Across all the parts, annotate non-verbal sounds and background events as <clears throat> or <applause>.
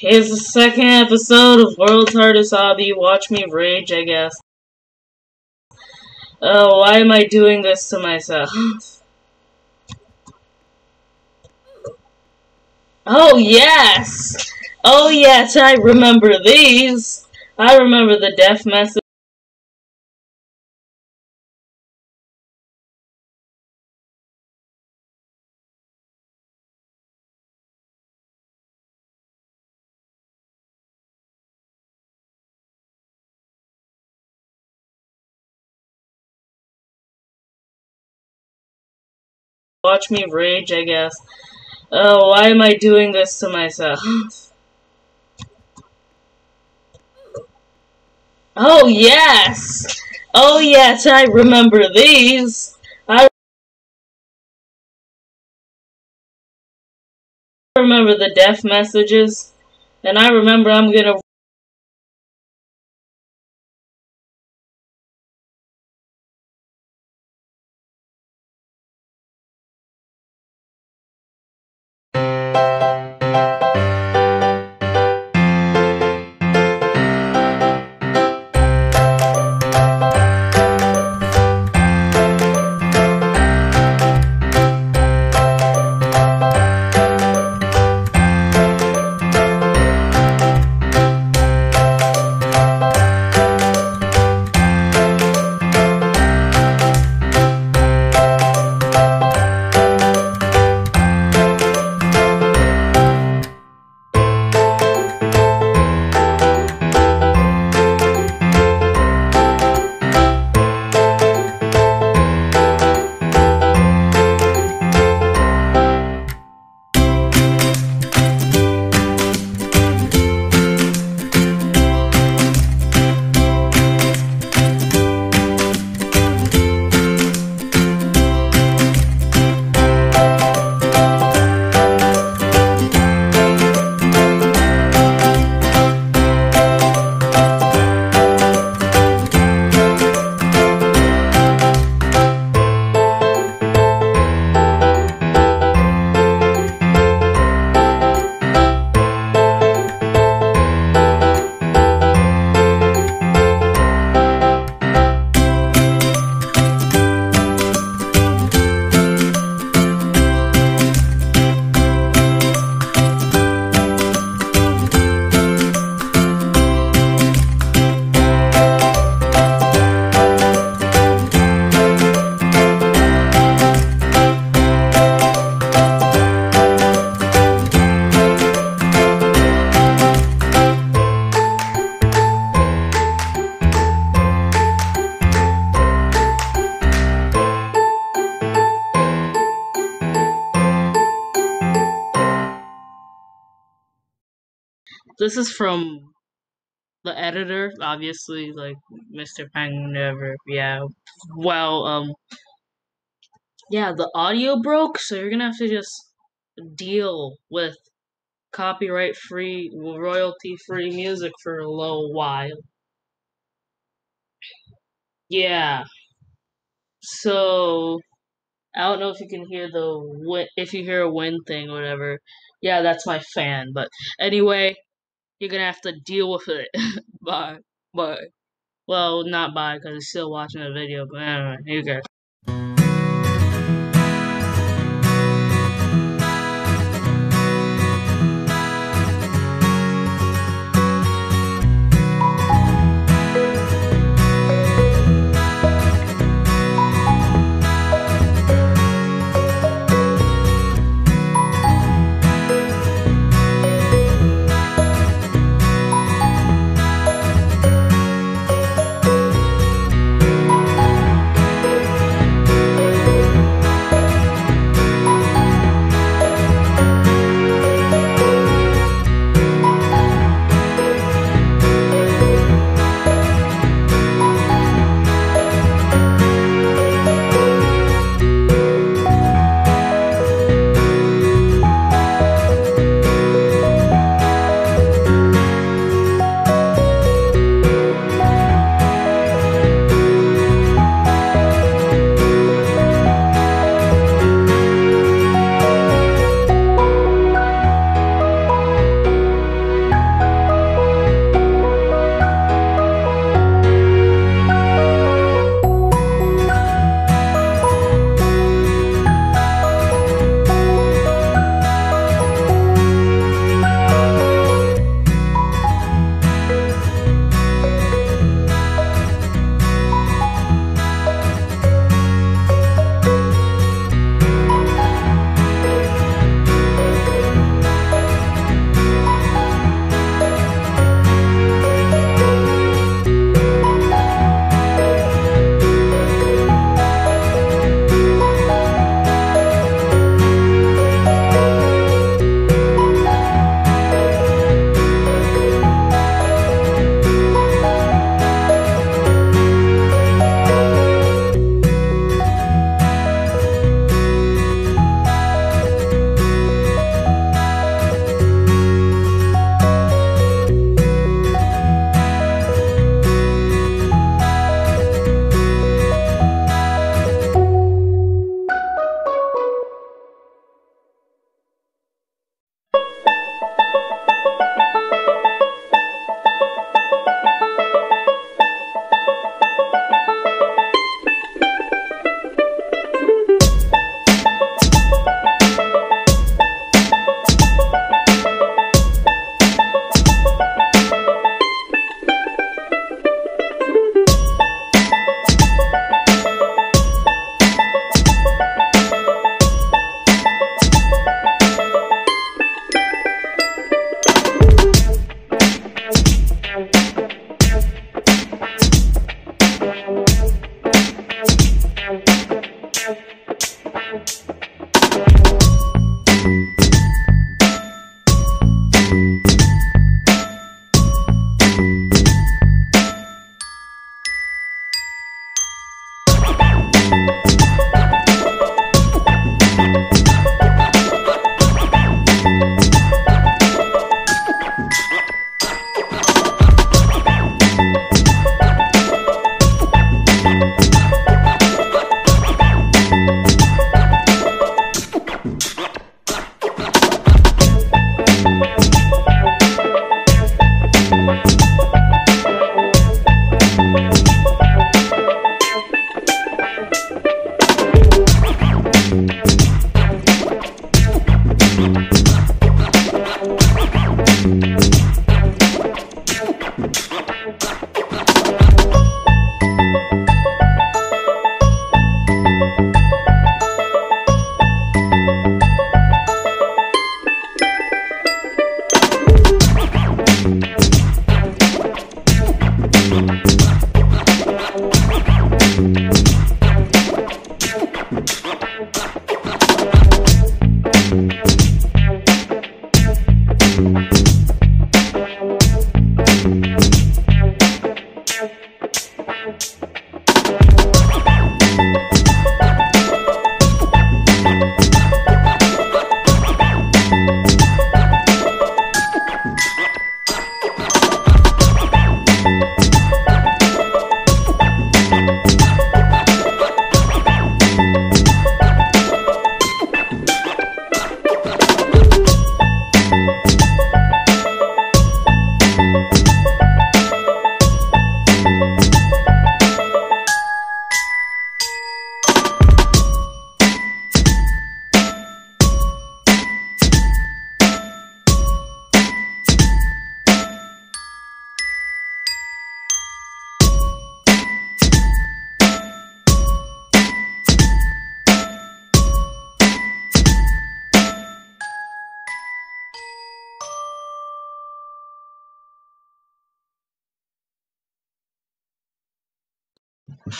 Here's the second episode of World's Hardest Obby. Watch me rage, I guess. Oh, why am I doing this to myself? <laughs> Oh, yes! Oh, yes, I remember these! I remember the death message. Watch me rage, I guess. Oh, why am I doing this to myself? <laughs> Oh, yes! Oh, yes, I remember these! I remember the death messages. And I remember I'm gonna This is from the editor, obviously, like Mr. Penguin never yeah. Well, um yeah, the audio broke, so you're gonna have to just deal with copyright free royalty free music for a little while. Yeah. So I don't know if you can hear the if you hear a wind thing or whatever. Yeah, that's my fan. But anyway, you're gonna have to deal with it. <laughs> bye. Bye. Well, not bye, because I'm still watching the video, but anyway, you guys.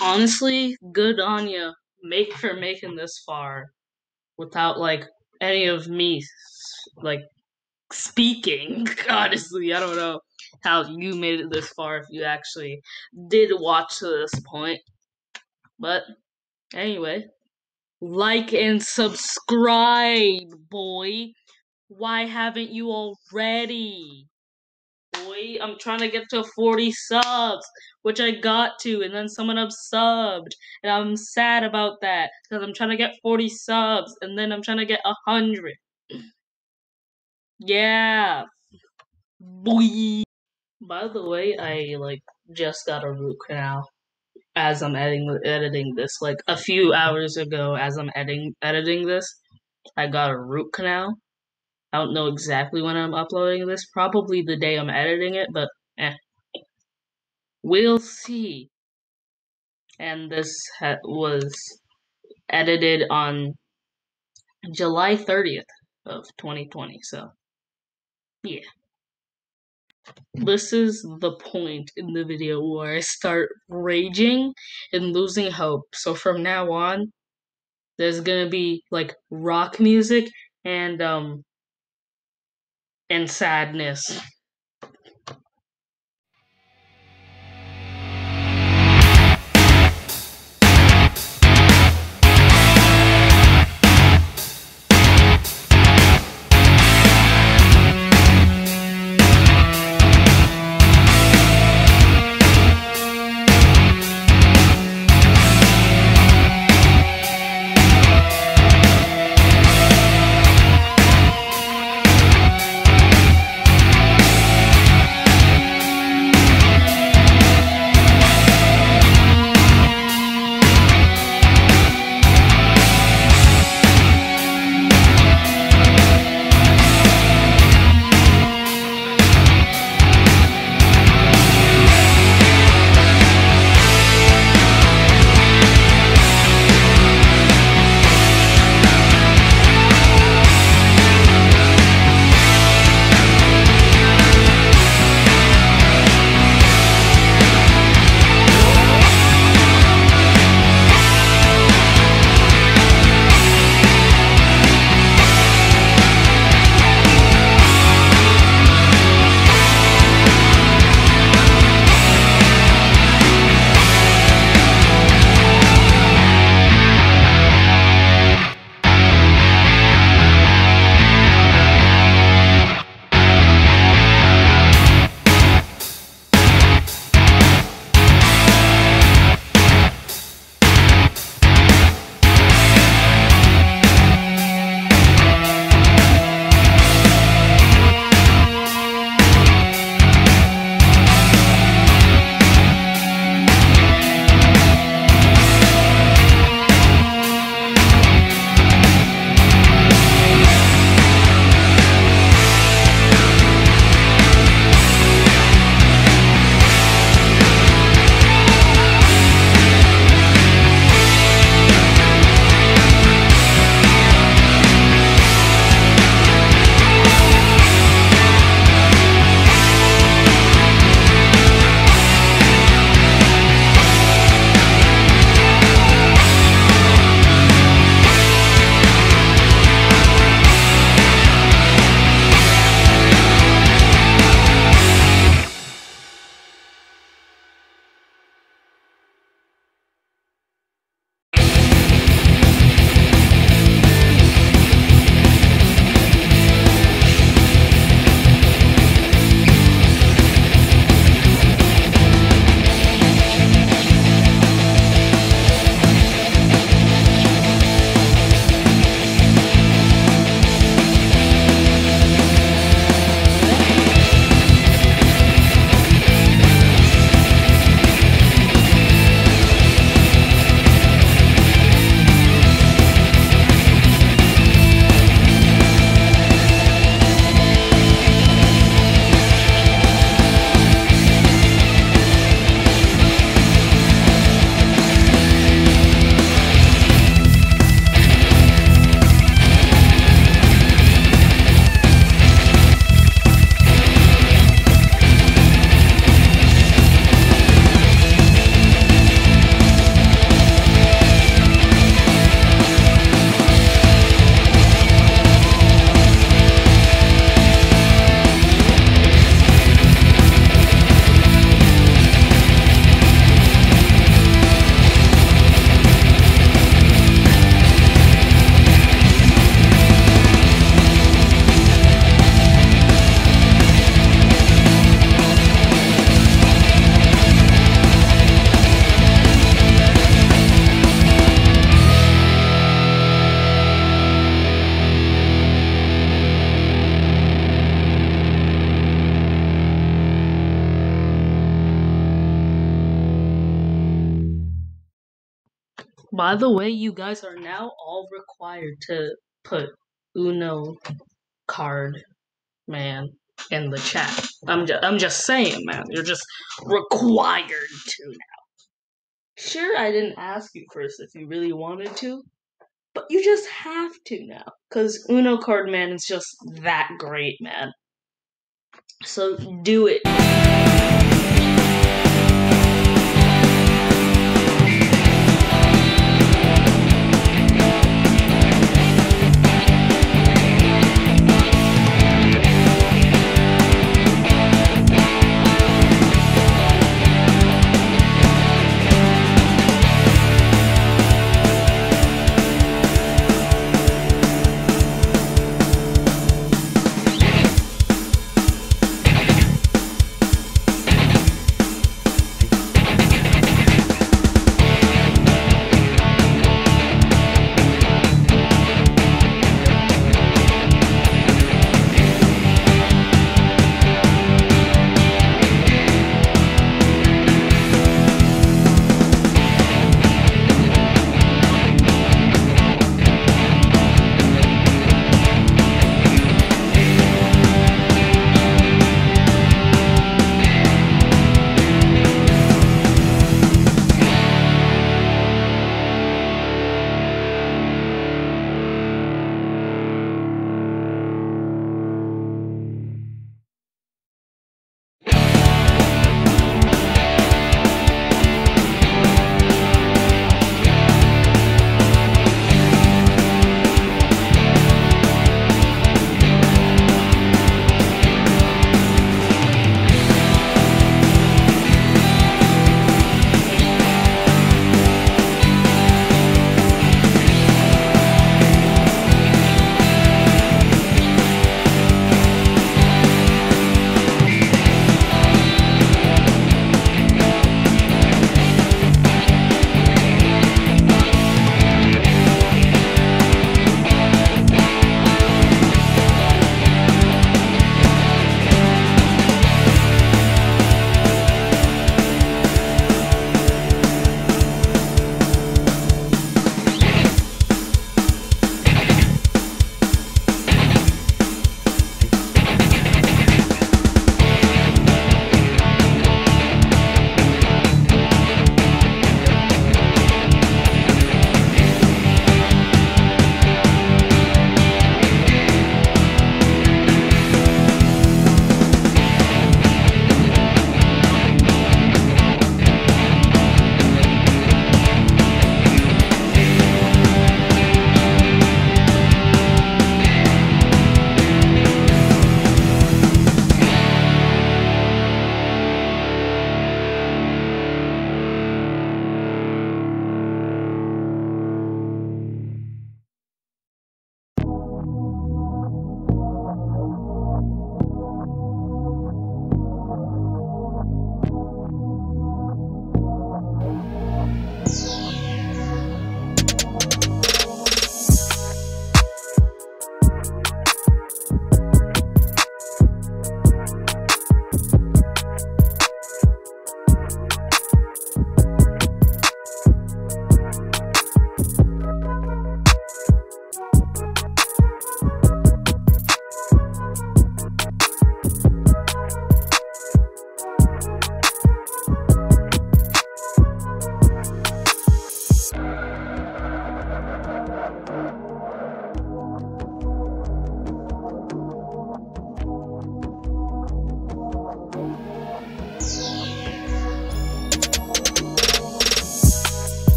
Honestly, good on you. Make for making this far without like any of me like speaking. <laughs> Honestly, I don't know how you made it this far if you actually did watch to this point. But anyway, like and subscribe, boy. Why haven't you already? Boy. I'm trying to get to 40 subs, which I got to, and then someone subbed, and I'm sad about that because I'm trying to get 40 subs, and then I'm trying to get 100. <clears throat> Yeah, boy. By the way, I like just got a root canal as I'm editing editing this. Like a few hours ago, as I'm editing editing this, I got a root canal. I don't know exactly when I'm uploading this. Probably the day I'm editing it, but eh. We'll see. And this was edited on July 30th of 2020. So, yeah. This is the point in the video where I start raging and losing hope. So from now on, there's gonna be like rock music and um and sadness. By the way, you guys are now all required to put Uno card man in the chat. I'm just, I'm just saying, man. You're just required to now. Sure, I didn't ask you first if you really wanted to, but you just have to now. Because Uno Card Man is just that great, man. So do it.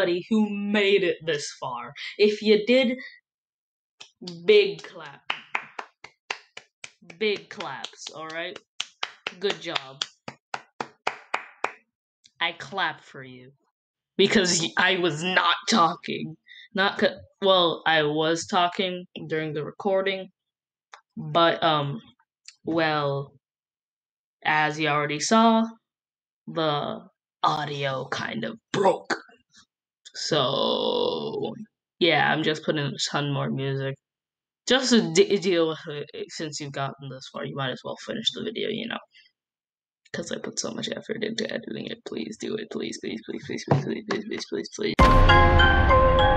Everybody who made it this far. If you did, big clap. Big claps, alright? Good job. I clap for you. Because I was not talking. Not, well, I was talking during the recording, but, um, well, as you already saw, the audio kind of broke. So, yeah, I'm just putting a ton more music. Just to d- deal with it, eh, since you've gotten this far, you might as well finish the video, you know. Because I put so much effort into editing it. Please do it. Please, please, please, please, please, please, please, please, please, please.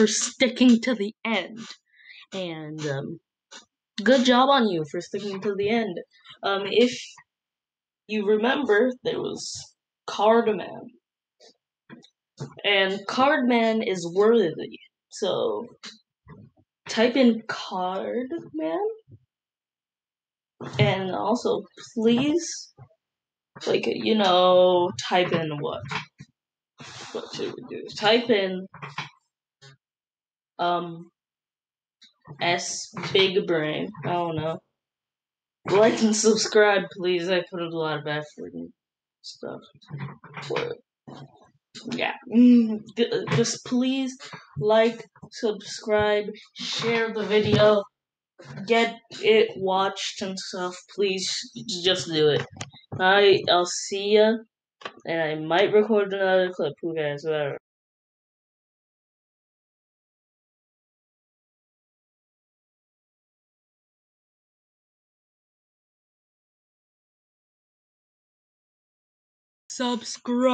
For sticking to the end. And um, good job on you for sticking to the end. Um, if you remember, there was Cardman. And Cardman is worthy. So type in Cardman. And also, please, like, you know, type in what? What should we do? Type in um S Big Brain. I don't know. Like and subscribe, please. I put a lot of effort and stuff. But, yeah. Mm, Just please like, subscribe, share the video, get it watched and stuff. Please just do it. Alright, I'll see ya. And I might record another clip. Who cares? Whatever. Subscribe.